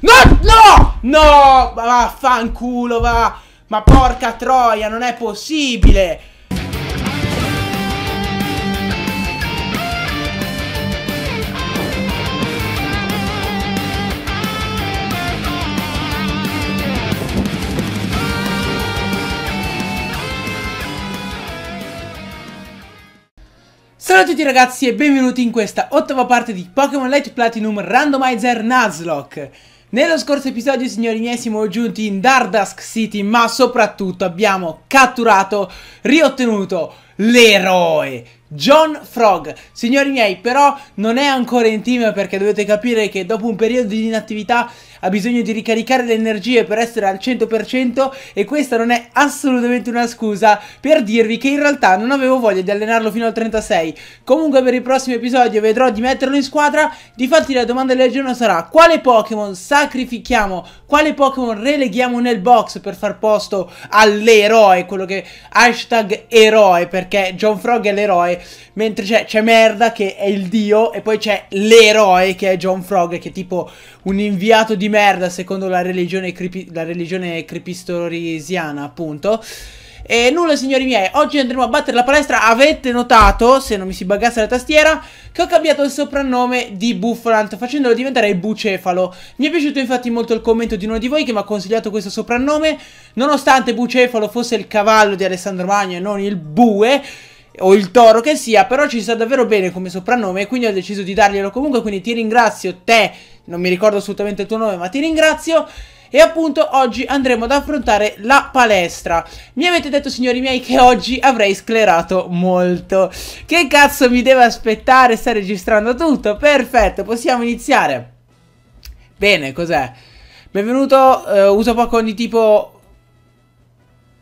No, no, no, vaffanculo, va. Ma porca troia, non è possibile. Ciao a tutti ragazzi e benvenuti in questa ottava parte di Pokémon Light Platinum Randomizer Nuzlocke Nello scorso episodio signori miei siamo giunti in Dardask City ma soprattutto abbiamo catturato, riottenuto l'eroe John Frog. Signori miei però non è ancora in team perché dovete capire che dopo un periodo di inattività ha bisogno di ricaricare le energie per essere al 100% e questa non è assolutamente una scusa per dirvi che in realtà non avevo voglia di allenarlo fino al 36 Comunque per il prossimo episodio vedrò di metterlo in squadra. Difatti la domanda del giorno sarà quale Pokémon sacrifichiamo, quale Pokémon releghiamo nel box per far posto all'eroe? Quello che hashtag eroe perché John Frog è l'eroe Mentre c'è merda che è il dio e poi c'è l'eroe che è John Frog che tipo un inviato di merda secondo la religione, creepy, la religione crepistorisiana appunto. E nulla signori miei, oggi andremo a battere la palestra. Avete notato, se non mi si buggasse la tastiera Che ho cambiato il soprannome di Buffalant Facendolo diventare Bucefalo. Mi è piaciuto infatti molto il commento di uno di voi Che mi ha consigliato questo soprannome. Nonostante Bucefalo fosse il cavallo di Alessandro Magno E non il bue o il toro che sia, però ci sta davvero bene come soprannome quindi ho deciso di darglielo comunque, quindi ti ringrazio te, non mi ricordo assolutamente il tuo nome, ma ti ringrazio. E appunto oggi andremo ad affrontare la palestra Mi avete detto signori miei che oggi avrei sclerato molto Che cazzo mi deve aspettare? Sta registrando tutto? Perfetto, possiamo iniziare Bene, cos'è? Benvenuto, eh, usa Pokémon di tipo...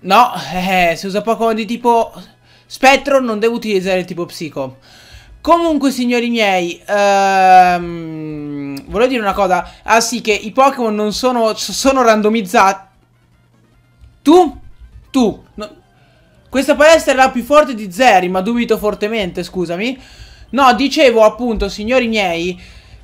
No, eh, se usa Pokémon di tipo... Spettro non devo utilizzare il tipo psico. Comunque, signori miei, ehm, volevo dire una cosa. Ah sì, che i Pokémon non sono, sono randomizzati. Tu? Tu? No. Questa palestra è la più forte di Zeri, ma dubito fortemente, scusami. No, dicevo appunto, signori miei,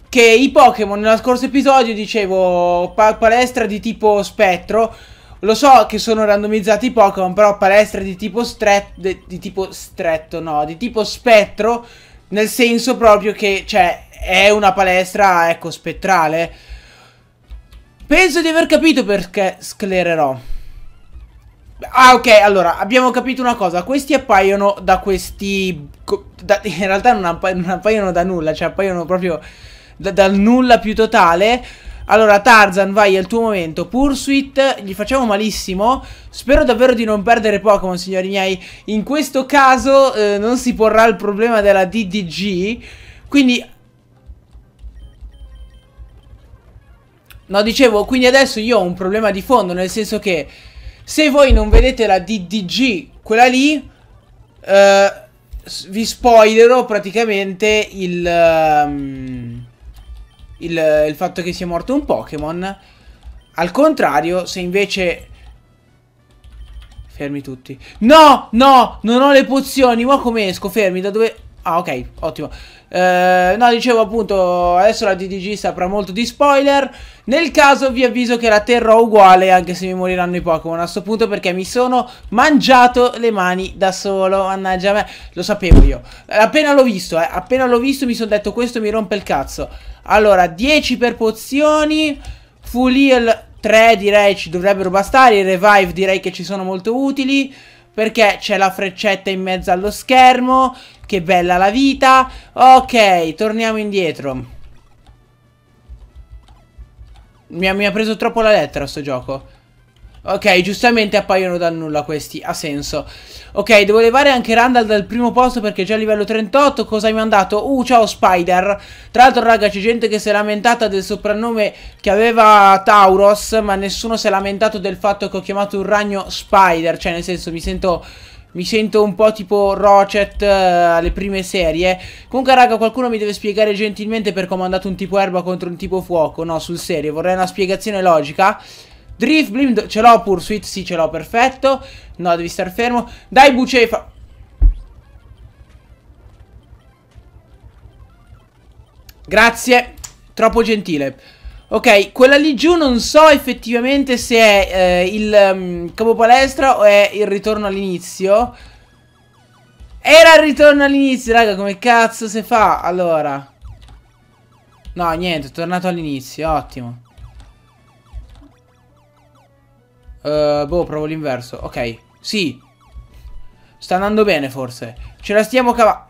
che i Pokémon nello scorso episodio, dicevo, pa palestra di tipo spettro lo so che sono randomizzati i Pokémon, però palestre di tipo di tipo stretto, no, di tipo spettro, nel senso proprio che, cioè, è una palestra, ecco, spettrale. Penso di aver capito perché sclererò. Ah, ok, allora, abbiamo capito una cosa. Questi appaiono da questi... Da, in realtà non, appa non, appaiono da nulla, cioè appaiono proprio da, dal nulla più totale. Allora Tarzan vai è il tuo momento. Pursuit gli facciamo malissimo. Spero davvero di non perdere Pokémon signori miei. In questo caso eh, non si porrà il problema della DDG Quindi No dicevo quindi adesso io ho un problema di fondo Nel senso che se voi non vedete la DDG Quella lì eh, Vi spoilerò praticamente il... Um, il, il fatto che sia morto un Pokémon. Al contrario, se invece... Fermi tutti. No, no, non ho le pozioni. Ma come esco? Fermi, da dove... Ah, ok, ottimo. Eh, no, dicevo appunto, adesso la DDG saprà molto di spoiler. Nel caso vi avviso che la terrò uguale anche se mi moriranno i Pokémon a questo punto perché mi sono mangiato le mani da solo. Mannaggia me, lo sapevo io. Appena l'ho visto, eh, appena l'ho visto mi sono detto questo mi rompe il cazzo. Allora, 10 per pozioni, full heal 3 direi ci dovrebbero bastare, i revive direi che ci sono molto utili. Perché c'è la freccetta in mezzo allo schermo Che bella la vita Ok, torniamo indietro mi ha, mi ha preso troppo la lettera sto gioco Ok, giustamente appaiono da nulla questi, ha senso. Ok, devo levare anche Randall dal primo posto perché è già a livello 38. Cosa hai mandato? Uh, ciao Spider. Tra l'altro, raga, c'è gente che si è lamentata del soprannome che aveva Tauros, ma nessuno si è lamentato del fatto che ho chiamato un ragno Spider. Cioè, nel senso, mi sento... Mi sento un po' tipo Rochet uh, alle prime serie. Comunque, raga, qualcuno mi deve spiegare gentilmente perché ho mandato un tipo erba contro un tipo fuoco. No, sul serio, vorrei una spiegazione logica. Drift, Blim, ce l'ho Pursuit, sì ce l'ho, perfetto. No, devi star fermo. Dai, Bucefa. Grazie, troppo gentile. Ok, quella lì giù non so effettivamente se è eh, il um, capo palestra o è il ritorno all'inizio. Era il ritorno all'inizio, raga, come cazzo si fa? Allora. No, niente, è tornato all'inizio, ottimo. Uh, boh, provo l'inverso. Ok, sì. Sta andando bene, forse. Ce la stiamo cavando.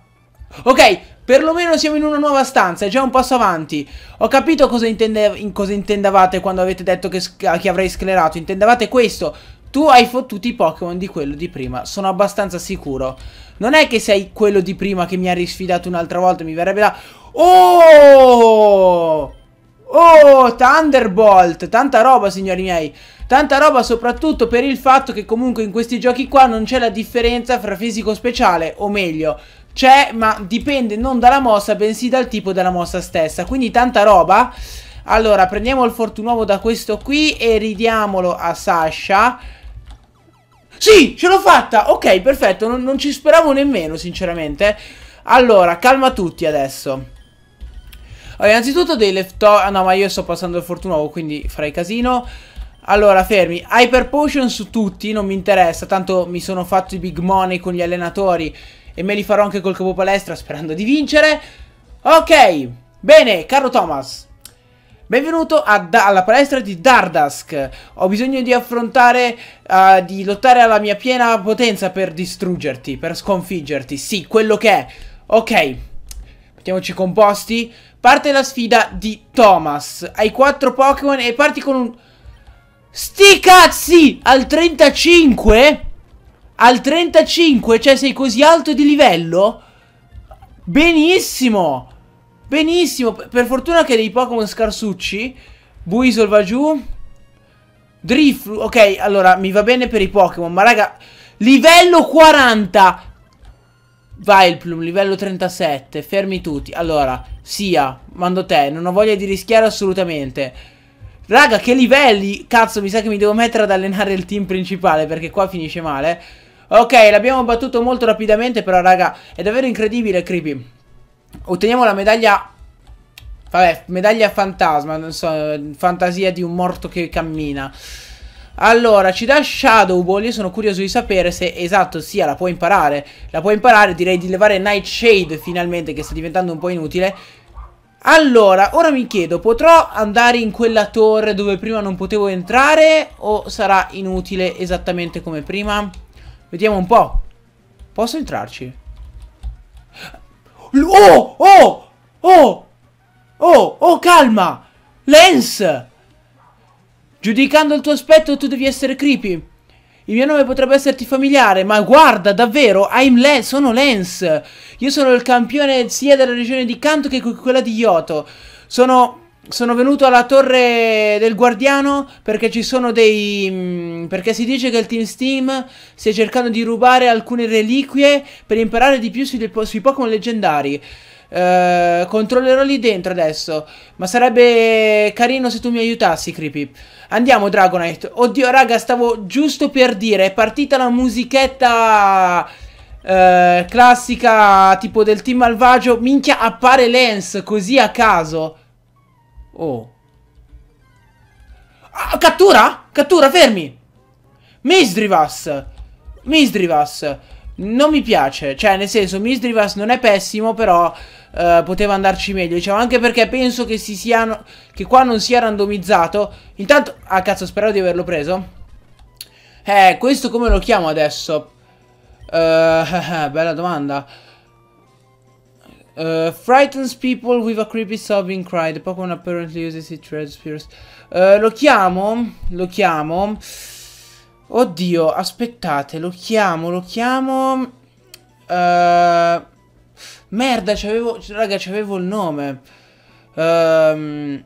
Ok, perlomeno siamo in una nuova stanza, è già un passo avanti. Ho capito cosa, intende cosa intendavate quando avete detto che, che avrei sclerato. Intendavate questo. Tu hai fottuto i Pokémon di quello di prima, sono abbastanza sicuro. Non è che sei quello di prima che mi ha risfidato un'altra volta, mi verrebbe da... Oh! Oh, Thunderbolt! Tanta roba, signori miei. Tanta roba soprattutto per il fatto che comunque in questi giochi qua non c'è la differenza fra fisico speciale, o meglio, c'è ma dipende non dalla mossa bensì dal tipo della mossa stessa. Quindi tanta roba. Allora, prendiamo il fortunovo da questo qui e ridiamolo a Sasha. Sì, ce l'ho fatta! Ok, perfetto, non, non ci speravo nemmeno, sinceramente. Allora, calma tutti adesso. Allora, innanzitutto dei left... Ah, no, ma io sto passando il fortunovo, quindi farei casino. Allora, fermi. Hyper Potion su tutti, non mi interessa. Tanto mi sono fatto i big money con gli allenatori. E me li farò anche col capo palestra, sperando di vincere. Ok. Bene, caro Thomas. Benvenuto alla palestra di Dardask. Ho bisogno di affrontare, uh, di lottare alla mia piena potenza per distruggerti, per sconfiggerti. Sì, quello che è. Ok. Mettiamoci composti. Parte la sfida di Thomas. Hai quattro Pokémon e parti con un... Sti cazzi! Al 35? Al 35? Cioè sei così alto di livello? Benissimo! Benissimo! Per fortuna che dei Pokémon scarsucci. Buisol va giù. Driflu. Ok, allora mi va bene per i Pokémon. Ma raga, livello 40. Vileplume, livello 37. Fermi tutti. Allora, sia, mando te. Non ho voglia di rischiare assolutamente. Raga, che livelli! Cazzo, mi sa che mi devo mettere ad allenare il team principale perché qua finisce male. Ok, l'abbiamo battuto molto rapidamente, però raga, è davvero incredibile, Creepy. Otteniamo la medaglia... Vabbè, medaglia fantasma, non so, fantasia di un morto che cammina. Allora, ci dà Shadow Ball, io sono curioso di sapere se esatto sia, la può imparare. La può imparare, direi di levare Nightshade finalmente, che sta diventando un po' inutile. Allora, ora mi chiedo, potrò andare in quella torre dove prima non potevo entrare o sarà inutile esattamente come prima? Vediamo un po'. Posso entrarci? Oh! Oh! Oh! Oh! Oh, calma! Lens! Giudicando il tuo aspetto tu devi essere creepy. Il mio nome potrebbe esserti familiare, ma guarda, davvero, I'm Lens, sono Lens. Io sono il campione sia della regione di Kanto che quella di Yoto. Sono, sono venuto alla torre del guardiano perché ci sono dei... Mm, perché si dice che il Team Steam stia cercando di rubare alcune reliquie per imparare di più sui, sui Pokémon leggendari. Uh, controllerò lì dentro adesso. Ma sarebbe carino se tu mi aiutassi, Creepy. Andiamo, Dragonite. Oddio, raga, stavo giusto per dire. È partita la musichetta uh, classica tipo del team malvagio. Minchia, appare Lens così a caso. Oh. Ah, cattura? Cattura, fermi. Misdrivas. Misdrivas. Non mi piace. Cioè, nel senso, Misdrivas non è pessimo, però uh, poteva andarci meglio. Diciamo, anche perché penso che si siano. Che qua non sia randomizzato. Intanto. Ah, cazzo, spero di averlo preso. Eh, questo come lo chiamo adesso? Uh, bella domanda. Uh, frightens people with a creepy sobbing cry. The Pokemon apparently uses it to red spears. Uh, lo chiamo. Lo chiamo. Oddio, aspettate, lo chiamo, lo chiamo. Uh, merda, c'avevo. Raga, c'avevo il nome. Um,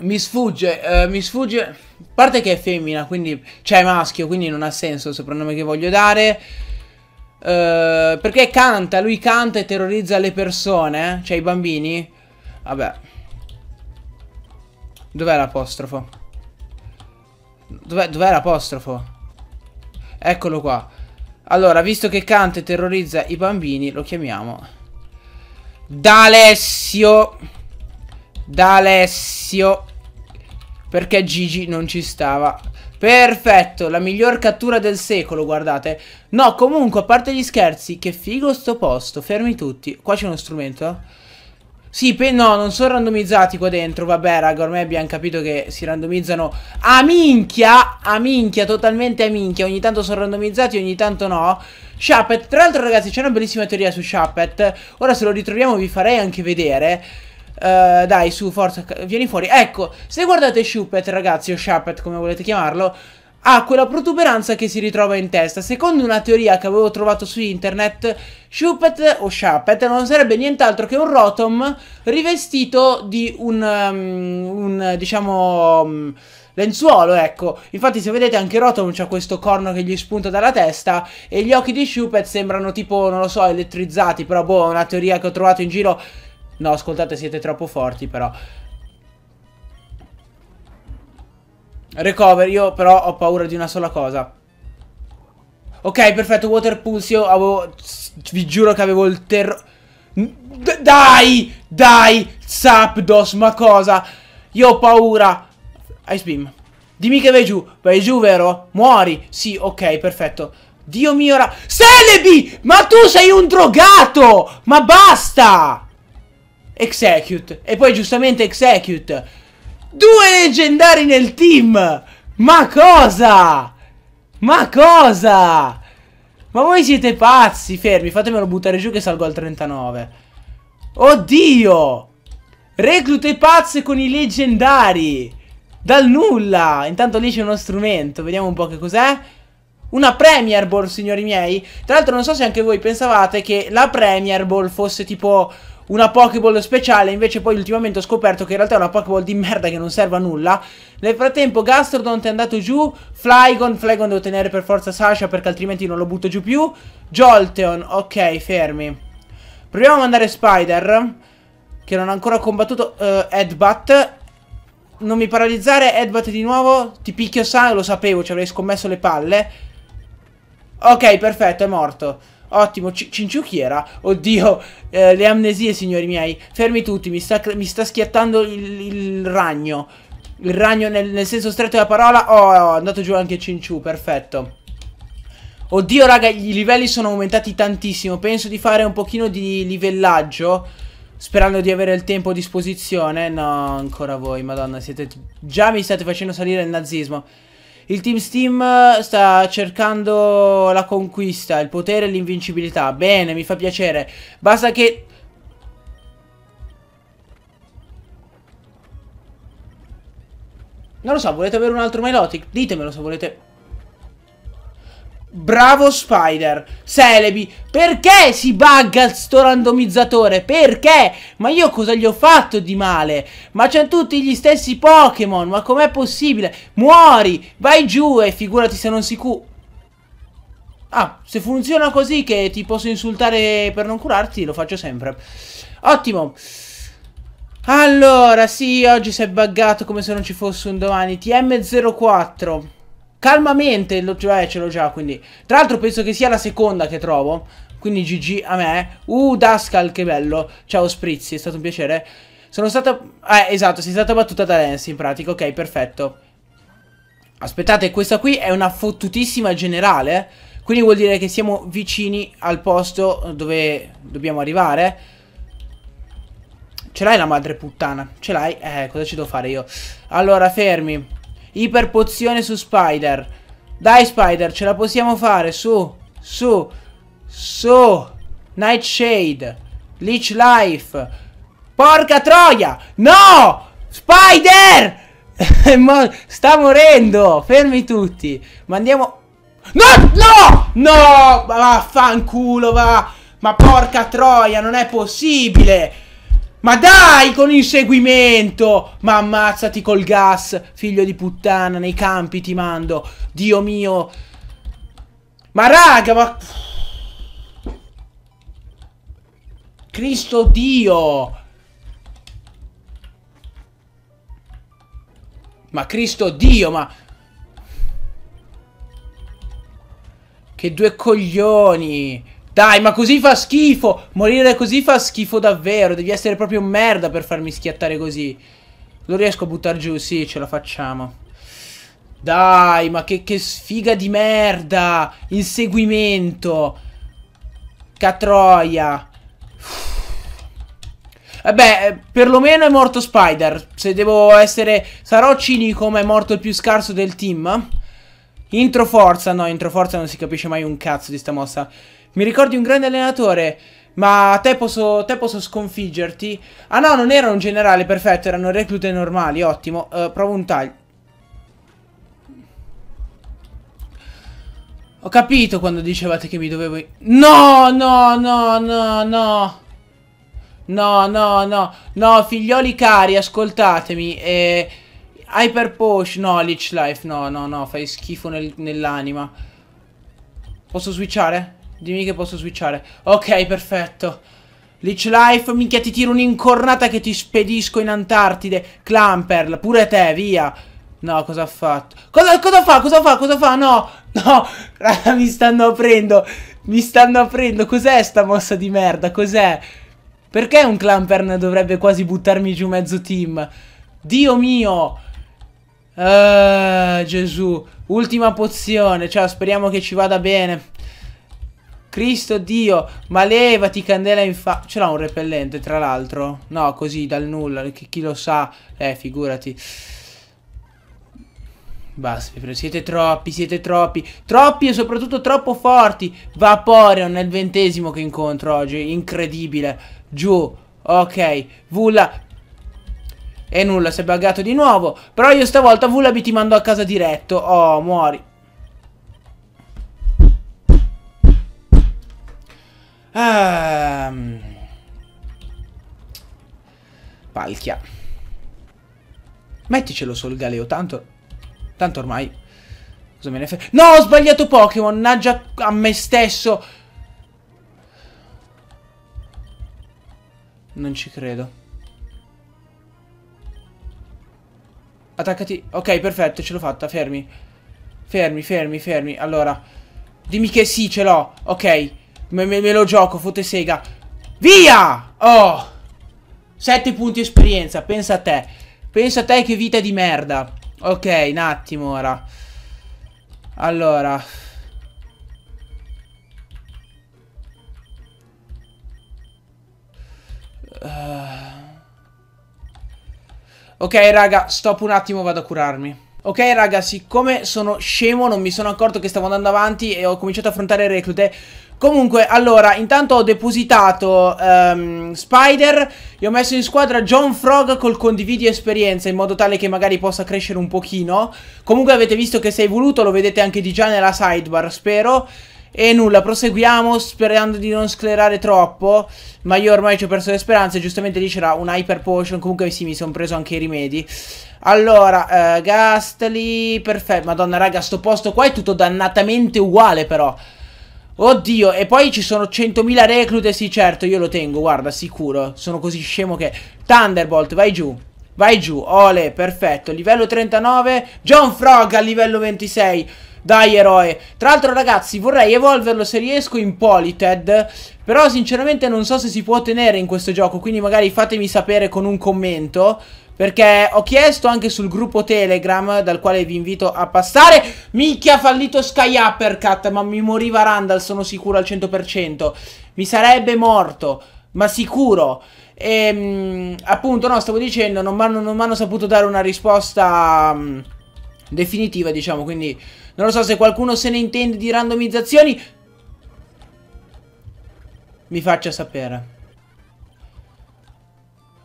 mi sfugge, uh, mi sfugge. A parte che è femmina, quindi. Cioè, è maschio, quindi non ha senso il soprannome che voglio dare. Uh, perché canta, lui canta e terrorizza le persone, cioè i bambini. Vabbè. Dov'è l'apostrofo? Dov'è dov l'apostrofo? Eccolo qua. Allora, visto che canta e terrorizza i bambini, lo chiamiamo. D'Alessio. D'Alessio. Perché Gigi non ci stava. Perfetto, la miglior cattura del secolo, guardate. No, comunque, a parte gli scherzi, che figo sto posto. Fermi tutti. Qua c'è uno strumento? Sì, no, non sono randomizzati qua dentro. Vabbè, raga, ormai abbiamo capito che si randomizzano a minchia. A minchia, totalmente a minchia. Ogni tanto sono randomizzati, ogni tanto no. Shuppet, tra l'altro, ragazzi, c'è una bellissima teoria su Shuppet. Ora, se lo ritroviamo, vi farei anche vedere. Uh, dai, su, forza, vieni fuori. Ecco, se guardate Shuppet, ragazzi, o Shuppet, come volete chiamarlo, ha quella protuberanza che si ritrova in testa. Secondo una teoria che avevo trovato su internet, Shuppet o Shuppet non sarebbe nient'altro che un Rotom rivestito di un, um, un diciamo... Um, lenzuolo, ecco. Infatti, se vedete, anche Rotom c'ha questo corno che gli spunta dalla testa. E gli occhi di Shuppet sembrano tipo, non lo so, elettrizzati. Però, boh, è una teoria che ho trovato in giro No, ascoltate, siete troppo forti, però. Recover, io però ho paura di una sola cosa. Ok, perfetto, Water Pulse, io avevo... Vi giuro che avevo il terrore... Dai! Dai! Zapdos, ma cosa? Io ho paura. Ice Beam. Dimmi che vai giù. Vai giù, vero? Muori. Sì, ok, perfetto. Dio mio, ra... Celebi! Ma tu sei un drogato! Ma basta! Execute. E poi giustamente Execute. Due leggendari nel team! Ma cosa? Ma cosa? Ma voi siete pazzi, fermi, fatemelo buttare giù che salgo al 39. Oddio! Reclute pazze con i leggendari! Dal nulla! Intanto lì c'è uno strumento, vediamo un po' che cos'è. Una Premier Ball, signori miei. Tra l'altro non so se anche voi pensavate che la Premier Ball fosse tipo una Pokéball speciale, invece poi ultimamente ho scoperto che in realtà è una Pokéball di merda che non serve a nulla. Nel frattempo Gastrodon è andato giù, Flygon, Flygon devo tenere per forza Sasha perché altrimenti non lo butto giù più. Jolteon, ok, fermi. Proviamo a mandare Spider, che non ha ancora combattuto uh, Headbutt. Non mi paralizzare, Headbutt di nuovo, ti picchio sangue, lo sapevo, ci avrei scommesso le palle. Ok, perfetto, è morto. Ottimo, C Cinciu chi era? Oddio, eh, le amnesie signori miei. Fermi tutti, mi sta, mi sta schiattando il, il, ragno. Il ragno nel, nel, senso stretto della parola. Oh, è andato giù anche Cinciu, perfetto. Oddio raga, i livelli sono aumentati tantissimo. Penso di fare un pochino di livellaggio Sperando di avere il tempo a disposizione. No, ancora voi, madonna, siete... Già mi state facendo salire il nazismo il Team Steam sta cercando la conquista, il potere e l'invincibilità. Bene, mi fa piacere. Basta che... Non lo so, volete avere un altro Milotic? Ditemelo se volete... Bravo Spider Celebi Perché si bugga sto randomizzatore? Perché? Ma io cosa gli ho fatto di male? Ma c'hanno tutti gli stessi Pokémon Ma com'è possibile? Muori Vai giù e figurati se non si cu... Ah, se funziona così che ti posso insultare per non curarti Lo faccio sempre Ottimo Allora, sì, oggi si è buggato come se non ci fosse un domani TM04 calmamente, lo, cioè ce l'ho già, quindi... Tra l'altro penso che sia la seconda che trovo, quindi GG a me. Uh, Dascal, che bello. Ciao Sprizzi, è stato un piacere. Sono stata... Eh, esatto, sei stata battuta da Lance in pratica, ok, perfetto. Aspettate, questa qui è una fottutissima generale, quindi vuol dire che siamo vicini al posto dove dobbiamo arrivare. Ce l'hai la madre puttana? Ce l'hai? Eh, cosa ci devo fare io? Allora, fermi. Iperpozione su Spider. Dai Spider, ce la possiamo fare, su, su, su. Nightshade. Leech Life. Porca troia! No! Spider! Sta morendo! Fermi tutti. Mandiamo... No! No! No! Vaffanculo, va! Ma porca troia, non è possibile! Ma dai con inseguimento! Ma ammazzati col gas, figlio di puttana, nei campi ti mando. Dio mio. Ma raga, ma... Cristo Dio! Ma Cristo Dio, ma... Che due coglioni! Dai, ma così fa schifo. Morire così fa schifo davvero. Devi essere proprio merda per farmi schiattare così. Lo riesco a buttare giù, sì, ce la facciamo. Dai, ma che, che sfiga di merda. Inseguimento. Catroia. Vabbè, perlomeno è morto Spider. Se devo essere... Sarò cinico, ma è morto il più scarso del team. Intro forza. No, intro forza non si capisce mai un cazzo di sta mossa. Mi ricordi un grande allenatore? Ma te posso, te posso sconfiggerti? Ah no, non era un generale, perfetto, erano reclute normali, ottimo. Uh, provo un taglio. Ho capito quando dicevate che mi dovevo... No, no, no, no, no. No, no, no. No, figlioli cari, ascoltatemi. Eh, Hyper Potion. No, Lich Life. No, no, no. Fai schifo nel, nell'anima. Posso switchare? Dimmi che posso switchare. Ok, perfetto. Lich Life, minchia, ti tiro un'incornata che ti spedisco in Antartide. Clamperl, pure te, via. No, cosa ha fatto? Cosa, cosa fa? Cosa fa? Cosa fa? No, no, mi stanno aprendo. Mi stanno aprendo. Cos'è sta mossa di merda? Cos'è? Perché un Clampern dovrebbe quasi buttarmi giù mezzo team? Dio mio! Uh, Gesù. Ultima pozione. Ciao, speriamo che ci vada bene. Cristo Dio, ma levati candela in fa... Ce l'ha un repellente tra l'altro? No, così dal nulla, chi, chi lo sa? Eh, figurati. Basta, siete troppi, siete troppi. Troppi e soprattutto troppo forti. Vaporeon nel ventesimo che incontro oggi. Incredibile. Giù. Ok. Vulla. E nulla, si è buggato di nuovo. Però io stavolta Vullabi ti mando a casa diretto. Oh, muori. Um, palchia. Metticelo sul galeo, tanto... Tanto ormai... Cosa me ne fa? No, ho sbagliato Pokémon, naggia a me stesso. Non ci credo. Attaccati. Ok, perfetto, ce l'ho fatta, fermi. Fermi, fermi, fermi. Allora, dimmi che sì, ce l'ho. Ok. Me, me, me lo gioco, fotte sega. Via! Oh! Sette punti esperienza, pensa a te. Pensa a te che vita di merda. Ok, un attimo ora. Allora. Uh. Ok, raga, stop un attimo, vado a curarmi. Ok raga, siccome sono scemo non mi sono accorto che stavo andando avanti e ho cominciato a affrontare reclute Comunque, allora, intanto ho depositato um, Spider e ho messo in squadra John Frog col condividi esperienza in modo tale che magari possa crescere un pochino. Comunque avete visto che sei voluto, lo vedete anche di già nella sidebar, spero. E nulla, proseguiamo sperando di non sclerare troppo. Ma io ormai ci ho perso le speranze Giustamente lì c'era un Hyper Potion Comunque sì, mi sono preso anche i rimedi. Allora, uh, Gastly Perfetto, madonna raga, sto posto qua è tutto dannatamente uguale però Oddio, e poi ci sono 100.000 reclute, sì certo, io lo tengo, guarda, sicuro. Sono così scemo che... Thunderbolt, vai giù Vai giù, ole, perfetto. Livello 39 John Frog a livello 26 dai eroe. Tra l'altro ragazzi vorrei evolverlo se riesco in Polited Però sinceramente non so se si può ottenere in questo gioco Quindi magari fatemi sapere con un commento perché ho chiesto anche sul gruppo Telegram Dal quale vi invito a passare Minchia ha fallito Sky Uppercut Ma mi moriva Randall sono sicuro al 100% Mi sarebbe morto Ma sicuro E ehm, appunto no stavo dicendo Non mi hanno saputo dare una risposta um, Definitiva diciamo Quindi non lo so se qualcuno se ne intende di randomizzazioni. Mi faccia sapere.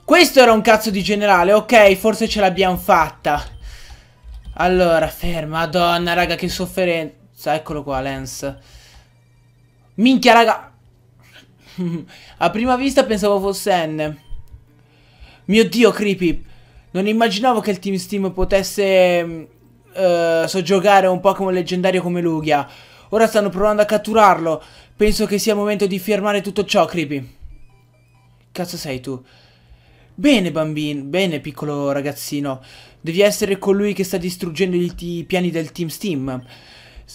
Questo era un cazzo di generale. Ok, forse ce l'abbiamo fatta. Allora, ferma. Madonna, raga, che sofferenza. Eccolo qua, Lens. Minchia, raga. A prima vista pensavo fosse N. Mio Dio, Creepy. Non immaginavo che il Team Steam potesse uh, so giocare un Pokémon leggendario come Lugia. Ora stanno provando a catturarlo. Penso che sia il momento di fermare tutto ciò, Creepy. Cazzo sei tu? Bene, bambino. Bene, piccolo ragazzino. Devi essere colui che sta distruggendo i, piani del Team Steam.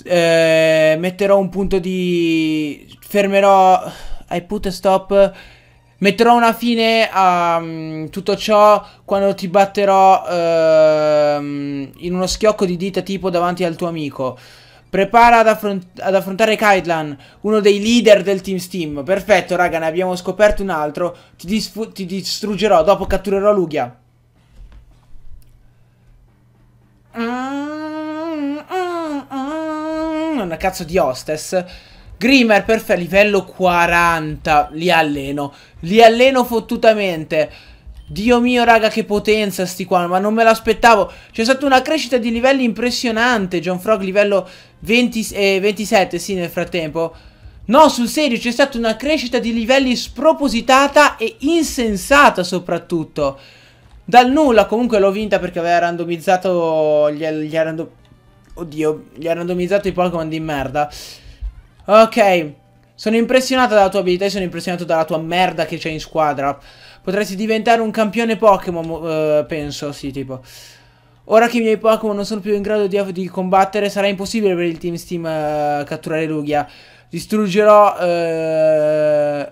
eh, metterò un punto di... fermerò... I put a stop... Metterò una fine a um, tutto ciò quando ti batterò uh, in uno schiocco di dita tipo davanti al tuo amico. Prepara ad, affront ad affrontare Kaitlan, uno dei leader del Team Steam. Perfetto, raga, ne abbiamo scoperto un altro. Ti, ti distruggerò, dopo catturerò Lugia. Una cazzo di hostess. Grimmer, perfetto, livello 40. Li alleno. Li alleno fottutamente. Dio mio, raga, che potenza sti qua, ma non me l'aspettavo. C'è stata una crescita di livelli impressionante. John Frog livello 20, eh, 27, sì, nel frattempo. No, sul serio, c'è stata una crescita di livelli spropositata e insensata soprattutto. Dal nulla, comunque l'ho vinta perché aveva randomizzato gli, gli random... Oddio, gli ha randomizzato i Pokémon di merda. Ok, sono impressionato dalla tua abilità e sono impressionato dalla tua merda che c'è in squadra. Potresti diventare un campione Pokémon, uh, penso, sì, tipo. Ora che i miei Pokémon non sono più in grado di, di, combattere, sarà impossibile per il Team Steam uh, catturare Lugia. Distruggerò... Uh,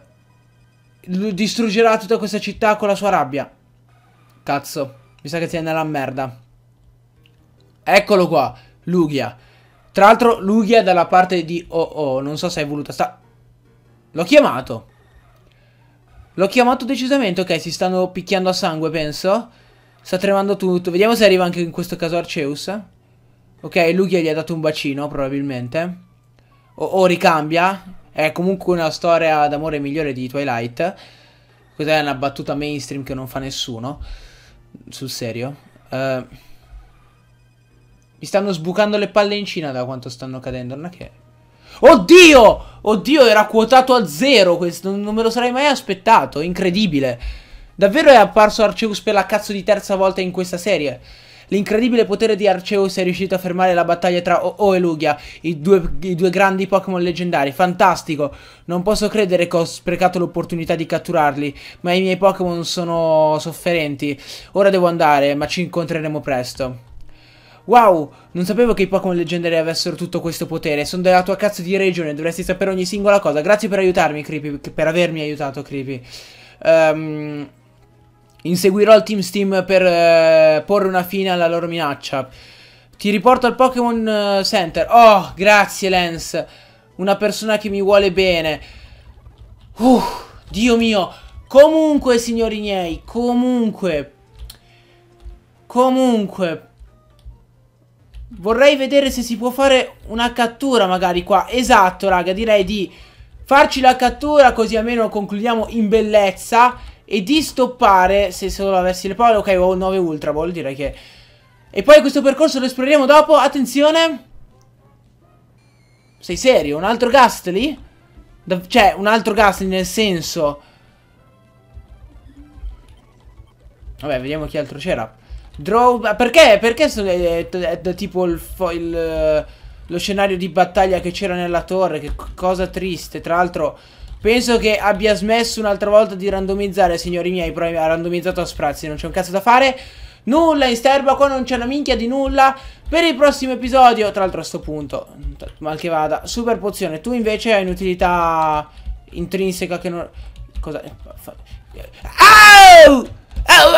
distruggerà tutta questa città con la sua rabbia. Cazzo, mi sa che si è nella merda. Eccolo qua, Lugia. Tra l'altro, Lugia dalla parte di Oh Oh, non so se hai voluto sta... L'ho chiamato. L'ho chiamato decisamente, ok, si stanno picchiando a sangue, penso. Sta tremando tutto. Vediamo se arriva anche in questo caso Arceus. Ok, Lugia gli ha dato un bacino, probabilmente. O, o ricambia. È comunque una storia d'amore migliore di Twilight. Questa è una battuta mainstream che non fa nessuno. Sul serio. Uh, mi stanno sbucando le palle in Cina da quanto stanno cadendo. Non è che... Oddio! Oddio, era quotato a zero questo. Non me lo sarei mai aspettato. Incredibile. Davvero è apparso Arceus per la cazzo di terza volta in questa serie. L'incredibile potere di Arceus è riuscito a fermare la battaglia tra O-Oh e Lugia, i due, i due grandi Pokémon leggendari. Fantastico! Non posso credere che ho sprecato l'opportunità di catturarli, ma i miei Pokémon sono sofferenti. Ora devo andare, ma ci incontreremo presto. Wow, non sapevo che i Pokémon leggendari avessero tutto questo potere. Sono della tua cazzo di regione, dovresti sapere ogni singola cosa. Grazie per aiutarmi, Creepy, per avermi aiutato, Creepy. Um, Inseguirò il Team Steam per eh, porre una fine alla loro minaccia. Ti riporto al Pokémon eh, Center. Oh, grazie Lance. Una persona che mi vuole bene. Uh, Dio mio. Comunque, signori miei, comunque. Comunque. Vorrei vedere se si può fare una cattura magari qua. Esatto, raga, direi di farci la cattura così almeno concludiamo in bellezza e di stoppare se solo avessi le parole. Ok, ho 9 Ultra Ball, direi che... E poi questo percorso lo esploriamo dopo. Attenzione! Sei serio? Un altro Gastly? Cioè, un altro Gastly nel senso... Vabbè, vediamo chi altro c'era. Draw... Perché? Perché è, è, è, tipo il, il, lo scenario di battaglia che c'era nella torre? Che cosa triste. Tra l'altro... Penso che abbia smesso un'altra volta di randomizzare, signori miei, però ha randomizzato a sprazzi, non c'è un cazzo da fare. Nulla in sterba, qua non c'è una minchia di nulla. Per il prossimo episodio, tra l'altro a sto punto, mal che vada, super pozione. Tu invece hai un'utilità intrinseca che non... Cosa... Au! Au!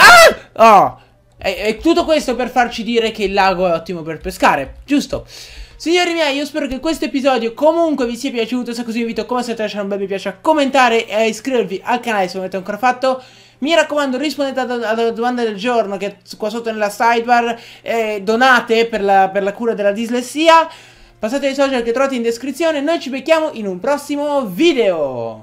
Ah! Oh! E, e tutto questo per farci dire che il lago è ottimo per pescare, giusto? Signori miei, io spero che questo episodio comunque vi sia piaciuto. Se così vi invito come sempre a lasciare un bel mi piace, a commentare e a iscrivervi al canale se non l'avete ancora fatto. Mi raccomando, rispondete alla domanda del giorno che è qua sotto nella sidebar. Eh, donate per la, per la cura della dislessia. Passate ai social che trovate in descrizione. Noi ci becchiamo in un prossimo video.